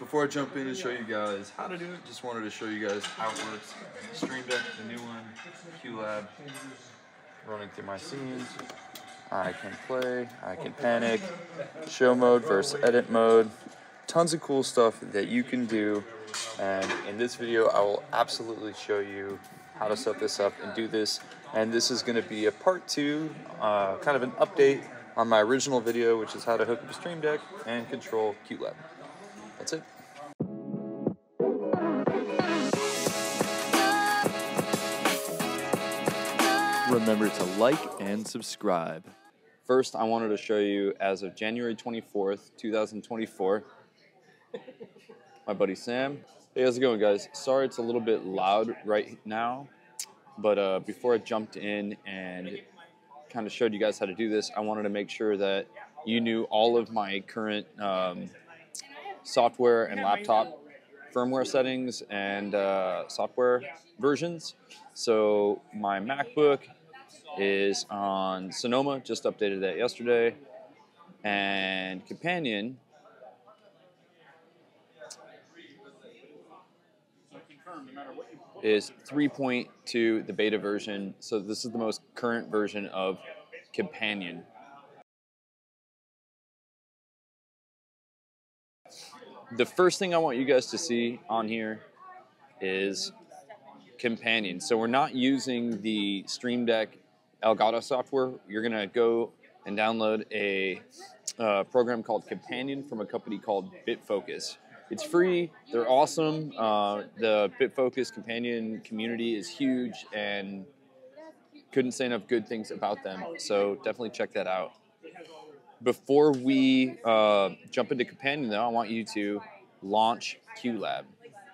before I jump in and show you guys how to do it, just wanted to show you guys how it works. Stream Deck, the new one, QLab, running through my scenes. I can play, I can panic, show mode versus edit mode. Tons of cool stuff that you can do. And in this video, I will absolutely show you how to set this up and do this. And this is gonna be a part two, uh, kind of an update on my original video, which is how to hook up a Stream Deck and control QLab. That's it. Remember to like and subscribe. First, I wanted to show you as of January 24th, 2024, my buddy Sam. Hey, how's it going, guys? Sorry it's a little bit loud right now, but uh, before I jumped in and kind of showed you guys how to do this, I wanted to make sure that you knew all of my current um, software and laptop firmware settings and uh, software versions. So my MacBook is on Sonoma, just updated that yesterday, and Companion is 3.2, the beta version. So this is the most current version of Companion. The first thing I want you guys to see on here is Companion. So we're not using the Stream Deck Elgato software. You're gonna go and download a uh, program called Companion from a company called BitFocus. It's free. They're awesome. Uh, the BitFocus Companion community is huge, and couldn't say enough good things about them. So definitely check that out. Before we uh, jump into Companion, though, I want you to launch QLab.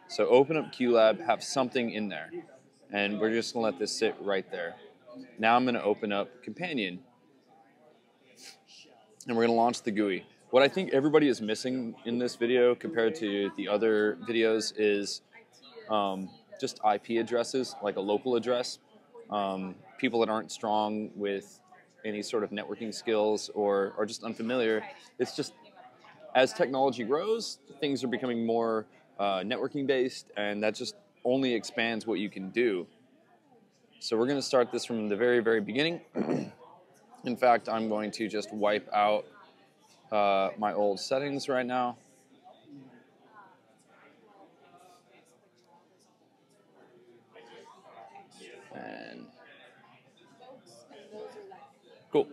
So open up QLab, have something in there, and we're just gonna let this sit right there. Now I'm gonna open up Companion, and we're gonna launch the GUI. What I think everybody is missing in this video compared to the other videos is um, just IP addresses, like a local address. Um, people that aren't strong with any sort of networking skills or are just unfamiliar, it's just as technology grows, things are becoming more uh, networking based, and that just only expands what you can do. So we're going to start this from the very, very beginning. In fact, I'm going to just wipe out uh, my old settings right now. And cool.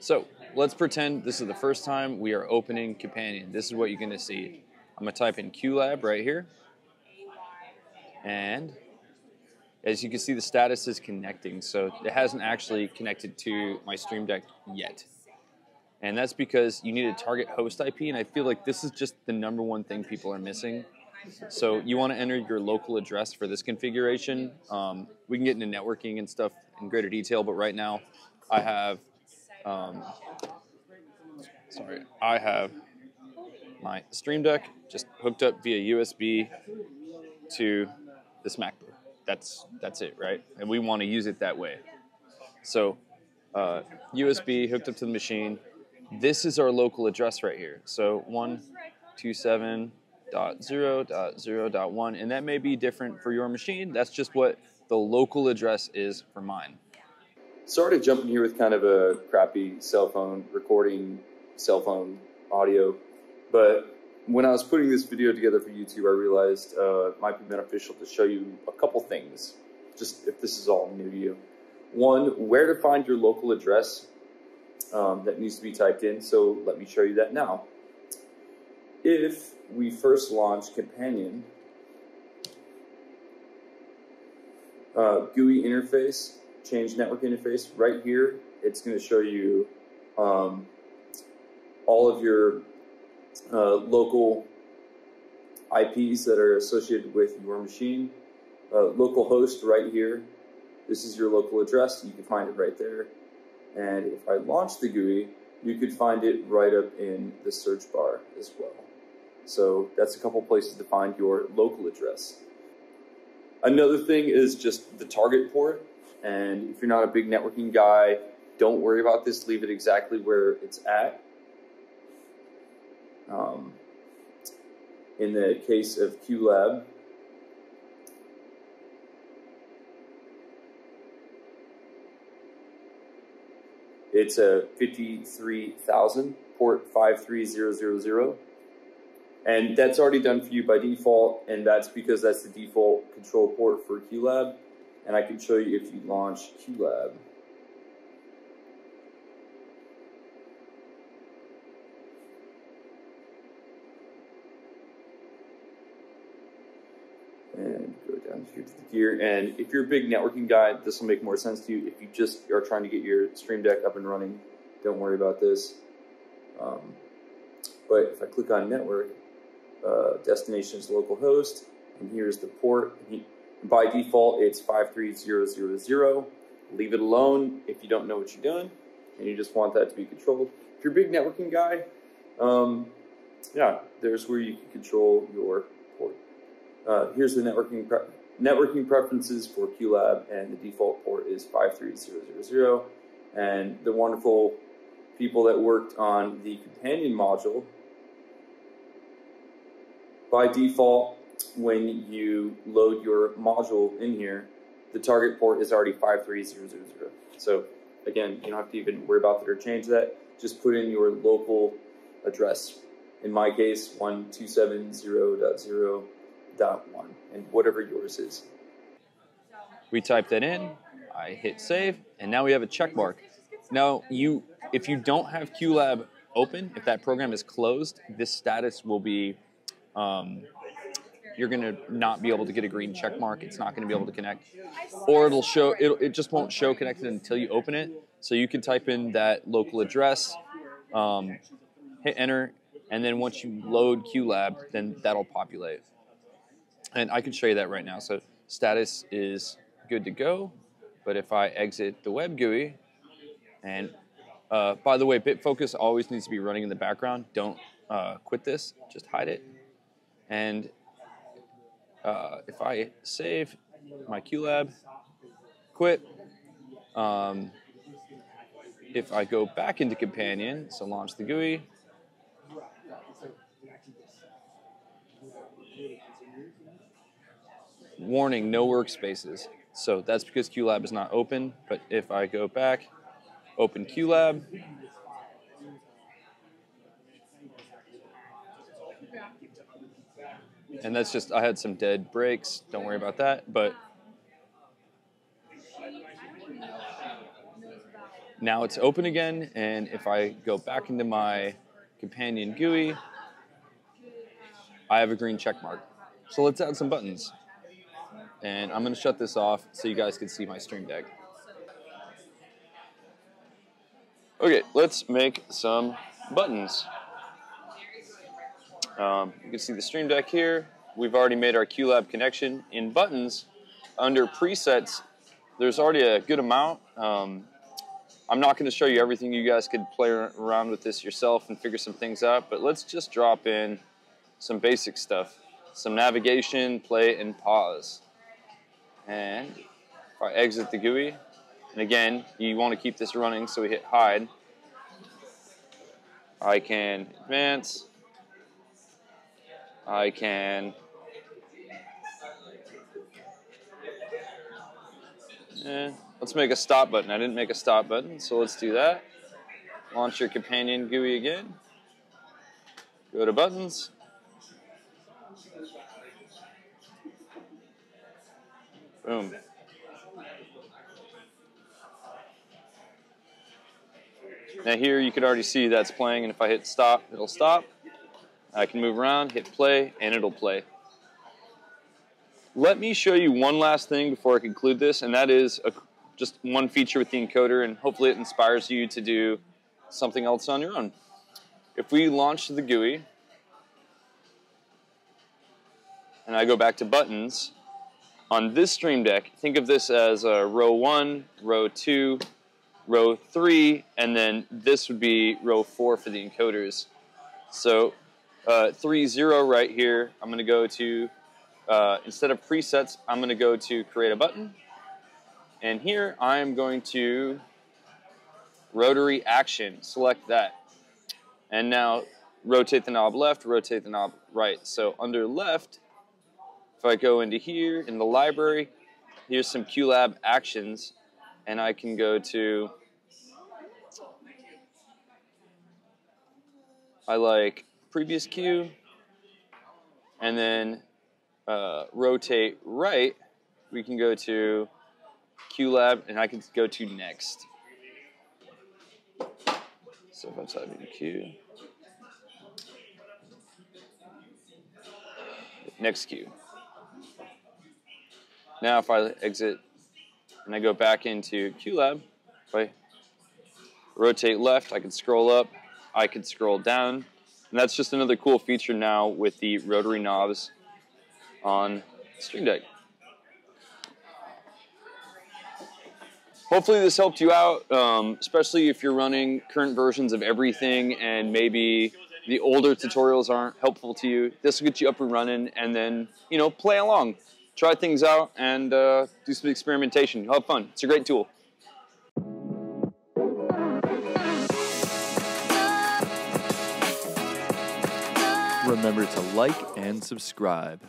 So let's pretend this is the first time we are opening Companion. This is what you're going to see. I'm going to type in QLab right here. And as you can see, the status is connecting. So it hasn't actually connected to my Stream Deck yet. And that's because you need a target host IP, and I feel like this is just the number one thing people are missing. So you want to enter your local address for this configuration. Um, we can get into networking and stuff in greater detail, but right now I have, um, sorry, I have my Stream Deck just hooked up via USB to this MacBook. That's that's it, right? And we want to use it that way. So uh, USB hooked up to the machine. This is our local address right here. So one two seven dot zero dot zero dot one, and that may be different for your machine. That's just what the local address is for mine. Sorry to jump in here with kind of a crappy cell phone recording, cell phone audio, but when I was putting this video together for YouTube, I realized uh, it might be beneficial to show you a couple things, just if this is all new to you. One, where to find your local address um, that needs to be typed in, so let me show you that now. If we first launch Companion, uh, GUI interface, change network interface, right here, it's going to show you um, all of your uh, local IPs that are associated with your machine. Uh, local host right here. This is your local address. You can find it right there. And if I launch the GUI, you could find it right up in the search bar as well. So that's a couple places to find your local address. Another thing is just the target port. And if you're not a big networking guy, don't worry about this. Leave it exactly where it's at. Um, in the case of QLab, it's a 53,000 port 53000 and that's already done for you by default and that's because that's the default control port for QLab and I can show you if you launch QLab. And go down here to the gear. And if you're a big networking guy, this will make more sense to you. If you just are trying to get your Stream Deck up and running, don't worry about this. Um, but if I click on network, uh, destination is localhost, and here's the port. By default, it's 53000. Leave it alone if you don't know what you're doing and you just want that to be controlled. If you're a big networking guy, um, yeah, there's where you can control your port. Uh, here's the networking pre networking preferences for QLab, and the default port is 53000. And the wonderful people that worked on the companion module, by default, when you load your module in here, the target port is already 53000. So again, you don't have to even worry about that or change that. Just put in your local address. In my case, 1270.0.1 and whatever yours is. We type that in, I hit save, and now we have a check mark. Now, you, if you don't have QLab open, if that program is closed, this status will be um, you're going to not be able to get a green check mark. It's not going to be able to connect, or it'll show it. It just won't show connected until you open it. So you can type in that local address, um, hit enter, and then once you load QLab, then that'll populate. And I can show you that right now. So status is good to go. But if I exit the web GUI, and uh, by the way, BitFocus always needs to be running in the background. Don't uh, quit this, just hide it. And uh, if I save my QLab, quit, um, if I go back into Companion, so launch the GUI, warning, no workspaces. So that's because QLab is not open, but if I go back, open QLab, and that's just I had some dead breaks. Don't worry about that. But now it's open again, and if I go back into my companion GUI, I have a green check mark. So let's add some buttons. And I'm going to shut this off so you guys can see my Stream Deck. Okay, let's make some buttons. Um, you can see the Stream Deck here. We've already made our QLab connection. In buttons, under presets, there's already a good amount. Um, I'm not going to show you everything. You guys could play around with this yourself and figure some things out, but let's just drop in some basic stuff. Some navigation, play, and pause. And if I exit the GUI, and again, you want to keep this running, so we hit hide. I can advance, I can eh, let's make a stop button. I didn't make a stop button, so let's do that. Launch your companion GUI again. Go to buttons. Boom. Now here you can already see that's playing, and if I hit stop, it'll stop. I can move around, hit play, and it'll play. Let me show you one last thing before I conclude this, and that is a, just one feature with the encoder, and hopefully it inspires you to do something else on your own. If we launch the GUI, and I go back to buttons, on this Stream Deck, think of this as a row 1, row 2, row 3, and then this would be row 4 for the encoders. So uh, 3, 0 right here, I'm going to go to, uh, instead of presets, I'm going to go to create a button. And here I'm going to rotary action, select that. And now rotate the knob left, rotate the knob right. So under left, if I go into here in the library, here's some QLab actions, and I can go to, I like previous cue, and then uh, rotate right, we can go to QLab, and I can go to next. So if I'm typing Q, next cue. Now if I exit and I go back into QLab, if I rotate left, I can scroll up, I can scroll down, and that's just another cool feature now with the rotary knobs on Stream Deck. Hopefully this helped you out, um, especially if you're running current versions of everything and maybe the older tutorials aren't helpful to you. This will get you up and running and then, you know, play along. Try things out and uh, do some experimentation. Have fun. It's a great tool. Remember to like and subscribe.